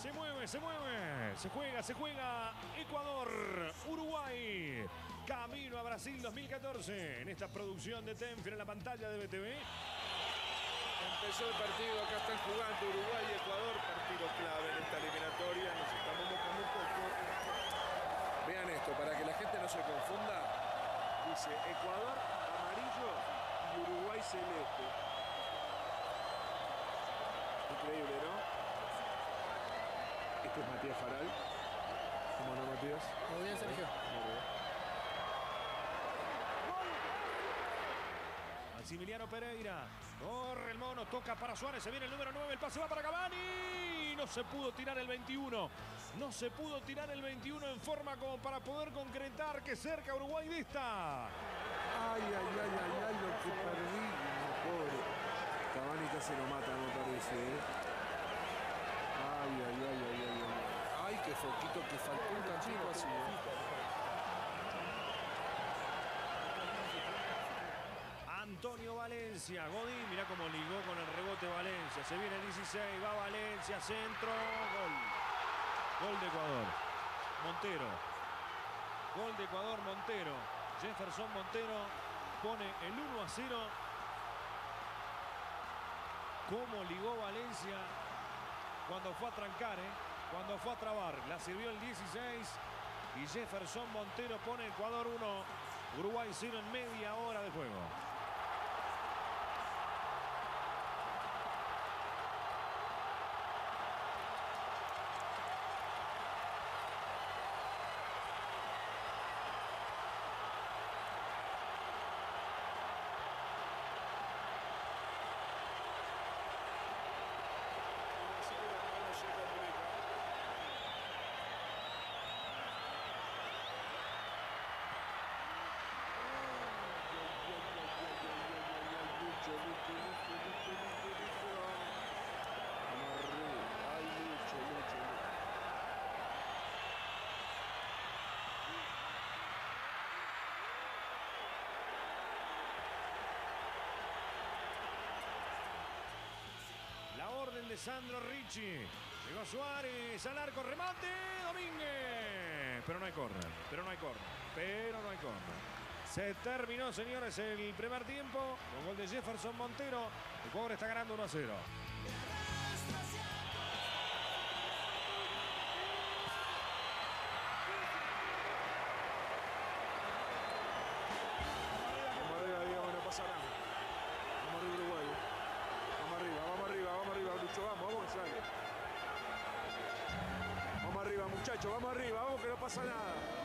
Se mueve, se mueve. Se juega, se juega. Ecuador, Uruguay. Camino a Brasil 2014. En esta producción de Tenfield en la pantalla de BTV. Empezó el partido, acá están jugando Uruguay y Ecuador, partido clave en esta eliminatoria, nos estamos mojando un. Vean esto, para que la gente no se confunda, dice Ecuador amarillo y Uruguay celeste. Increíble, ¿no? Este es Matías Faral. ¿Cómo no, Matías? Muy bien, Sergio. Muy bien. Maximiliano Pereira. Corre el mono, toca para Suárez. Se viene el número 9. El pase va para Cavani. No se pudo tirar el 21. No se pudo tirar el 21 en forma como para poder concretar que cerca Uruguay vista. Ay, ay, ay, ay, ay, lo que perdí. No, pobre. Cavani casi lo mata, me parece. ¿eh? Ay, ay, ay, ay, que faltó. Antonio Valencia. Godín, mira cómo ligó con el rebote Valencia. Se viene el 16, va Valencia, centro, gol. Gol de Ecuador. Montero. Gol de Ecuador, Montero. Jefferson Montero pone el 1 a 0. Cómo ligó Valencia cuando fue a trancar, ¿eh? Cuando fue a trabar. La sirvió el 16 y Jefferson Montero pone Ecuador 1, Uruguay 0 en media hora de juego. La orden de Sandro Ricci. Llegó Suárez al arco, remate, Domínguez. Pero no hay corner, pero no hay corner, pero no hay corner. Se terminó, señores, el primer tiempo con gol de Jefferson Montero. Ecuador está ganando 1 a 0. Vamos arriba, vamos que no pasa nada.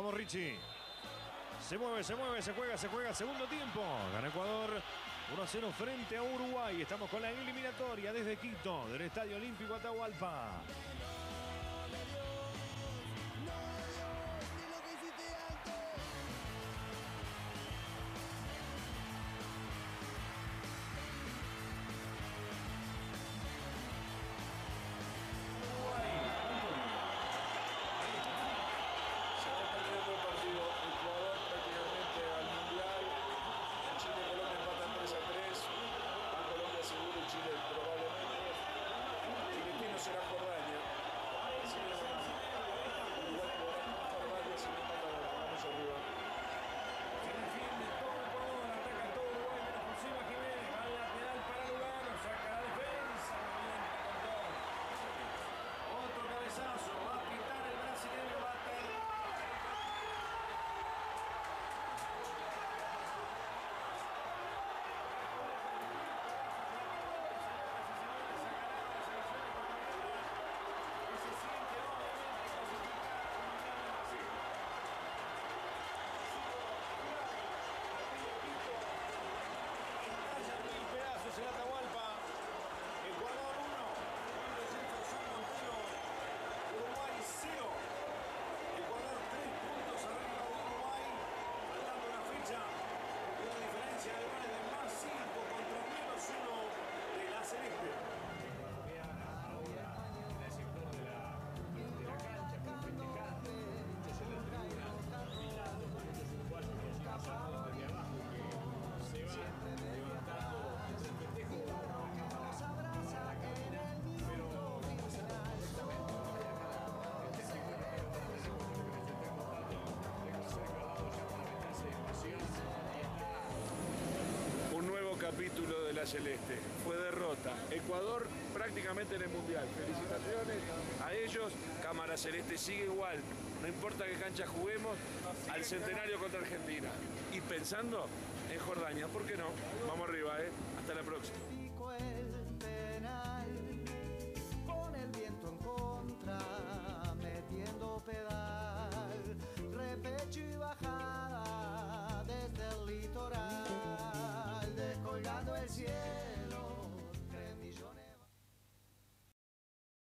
Vamos, Richie. Se mueve, se mueve, se juega, se juega. Segundo tiempo. Gana Ecuador 1 a 0 frente a Uruguay. Estamos con la eliminatoria desde Quito, del Estadio Olímpico Atahualpa. Título de la Celeste, fue derrota. Ecuador prácticamente en el Mundial. Felicitaciones a ellos. Cámara Celeste sigue igual. No importa qué cancha juguemos, al centenario contra Argentina. Y pensando en Jordania, ¿por qué no? Vamos arriba, ¿eh? Hasta la próxima.